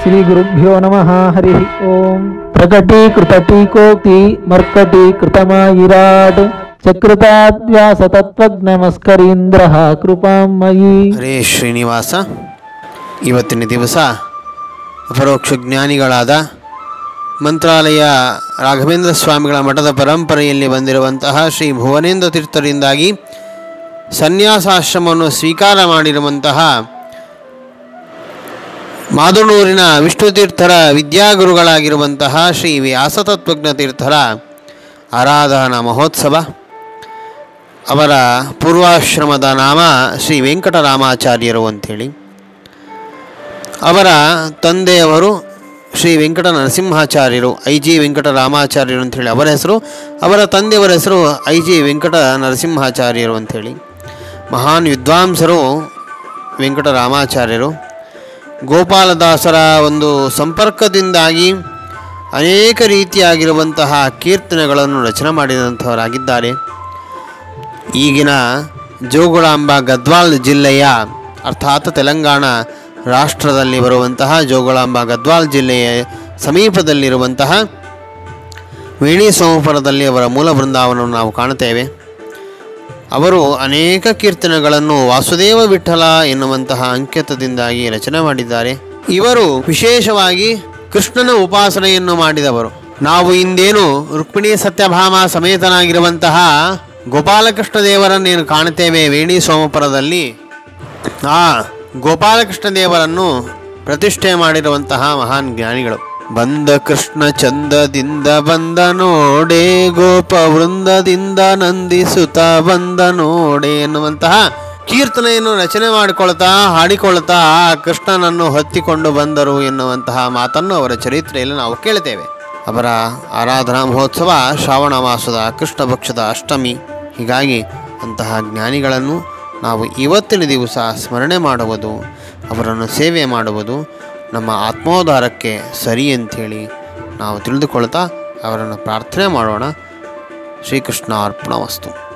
ಶ್ರೀ ಗುರುಭ್ಯೋ ನಮಃ ಹರಿ ಓಂ ಪ್ರಕಟೀಕೃತಟೀಕೋಕ್ತಿ ಮರ್ಕಟೀಕೃತಮಾಯಿರಾಟ್ ಚಕೃತಾದ್ವ್ಯಾಸತತ್ವಜ್ಞಮಸ್ಕರೀಂದ್ರ ಕೃಪಾಂ ಮಯಿ ಹರೇ ಶ್ರೀನಿವಾಸ ಇವತ್ತಿನ ದಿವಸ ಅಪರೋಕ್ಷ ಜ್ಞಾನಿಗಳಾದ ಮಂತ್ರಾಲಯ ರಾಘವೇಂದ್ರ ಸ್ವಾಮಿಗಳ ಮಠದ ಪರಂಪರೆಯಲ್ಲಿ ಬಂದಿರುವಂತಹ ಶ್ರೀ ಭುವನೇಂದ್ರ ತೀರ್ಥರಿಂದಾಗಿ ಸನ್ಯಾಸಾಶ್ರಮವನ್ನು ಸ್ವೀಕಾರ ಮಾಡಿರುವಂತಹ ಮಾದನೂರಿನ ವಿಷ್ಣುತೀರ್ಥರ ವಿದ್ಯಾಗುರುಗಳಾಗಿರುವಂತಹ ಶ್ರೀ ವ್ಯಾಸತತ್ವಜ್ಞ ತೀರ್ಥರ ಆರಾಧನಾ ಮಹೋತ್ಸವ. ಅವರ ಪೂರ್ವಾಶ್ರಮದ ನಾಮ ಶ್ರೀ ವೆಂಕಟರಾಮಾಚಾರ್ಯರು ಅಂಥೇಳಿ ಅವರ ತಂದೆಯವರು ಶ್ರೀ ವೆಂಕಟ ನರಸಿಂಹಾಚಾರ್ಯರು ಐ ಜಿ ವೆಂಕಟರಾಮಾಚಾರ್ಯರು ಅಂಥೇಳಿ ಅವರ ಹೆಸರು, ಅವರ ತಂದೆಯವರ ಹೆಸರು ಐ ಜಿ ವೆಂಕಟ ನರಸಿಂಹಾಚಾರ್ಯರು ಅಂಥೇಳಿ ಮಹಾನ್ ವಿದ್ವಾಂಸರು ವೆಂಕಟರಾಮಾಚಾರ್ಯರು. ಗೋಪಾಲದಾಸರ ಒಂದು ಸಂಪರ್ಕದಿಂದಾಗಿ ಅನೇಕ ರೀತಿಯಾಗಿರುವಂತಹ ಕೀರ್ತನೆಗಳನ್ನು ರಚನೆ ಮಾಡಿದಂಥವರಾಗಿದ್ದಾರೆ. ಈಗಿನ ಜೋಗುಳಾಂಬ ಗದ್ವಾಲ್ ಜಿಲ್ಲೆಯ, ಅರ್ಥಾತ್ ತೆಲಂಗಾಣ ರಾಷ್ಟ್ರದಲ್ಲಿ ಬರುವಂತಹ ಜೋಗುಳಾಂಬ ಗದ್ವಾಲ್ ಜಿಲ್ಲೆಯ ಸಮೀಪದಲ್ಲಿರುವಂತಹ ವೇಣಿ ಸೋಮಪುರದಲ್ಲಿ ಅವರ ಮೂಲ ಬೃಂದಾವನವನ್ನು ನಾವು ಕಾಣುತ್ತೇವೆ. ಅವರು ಅನೇಕ ಕೀರ್ತನೆಗಳನ್ನು ವಾಸುದೇವ ವಿಠಲ ಎನ್ನುವಂತಹ ಅಂಕಿತದಿಂದಾಗಿ ರಚನೆ ಮಾಡಿದ್ದಾರೆ. ಇವರು ವಿಶೇಷವಾಗಿ ಕೃಷ್ಣನ ಉಪಾಸನೆಯನ್ನು ಮಾಡಿದವರು. ನಾವು ಇಂದೇನು ರುಕ್ಮಿಣಿ ಸತ್ಯಭಾಮ ಸಮೇತನಾಗಿರುವಂತಹ ಗೋಪಾಲಕೃಷ್ಣ ದೇವರನ್ನೇನು ಕಾಣುತ್ತೇವೆ ವೇಣಿ ಸೋಮಪುರದಲ್ಲಿ? ಆ ಗೋಪಾಲಕೃಷ್ಣ ದೇವರನ್ನು ಪ್ರತಿಷ್ಠೆ ಮಾಡಿರುವಂತಹ ಮಹಾನ್ ಜ್ಞಾನಿಗಳು. ಬಂದ ಕೃಷ್ಣ ಚಂದದಿಂದ ಬಂದ ನೋಡೆ, ಗೋಪ ವೃಂದದಿಂದ ನಂದಿಸುತ್ತ ಬಂದ ನೋಡೆ ಎನ್ನುವಂತಹ ಕೀರ್ತನೆಯನ್ನು ರಚನೆ ಮಾಡಿಕೊಳ್ತಾ, ಹಾಡಿಕೊಳ್ತಾ ಕೃಷ್ಣನನ್ನು ಹೊತ್ತಿಕೊಂಡು ಬಂದರು ಎನ್ನುವಂತಹ ಮಾತನ್ನು ಅವರ ಚರಿತ್ರೆಯಲ್ಲಿ ನಾವು ಕೇಳ್ತೇವೆ. ಅವರ ಆರಾಧನಾ ಮಹೋತ್ಸವ ಶ್ರಾವಣ ಮಾಸದ ಕೃಷ್ಣ ಪಕ್ಷದ ಅಷ್ಟಮಿ. ಹೀಗಾಗಿ ಅಂತಹ ಜ್ಞಾನಿಗಳನ್ನು ನಾವು ಇವತ್ತಿನ ದಿವಸ ಸ್ಮರಣೆ ಮಾಡುವುದು, ಅವರನ್ನು ಸೇವೆ ಮಾಡುವುದು ನಮ್ಮ ಆತ್ಮೋದ್ಧಾರಕ್ಕೆ ಸರಿ ಅಂಥೇಳಿ ನಾವು ತಿಳಿದುಕೊಳ್ತಾ ಅವರನ್ನು ಪ್ರಾರ್ಥನೆ ಮಾಡೋಣ. ಶ್ರೀಕೃಷ್ಣ ಅರ್ಪಣ ವಸ್ತು.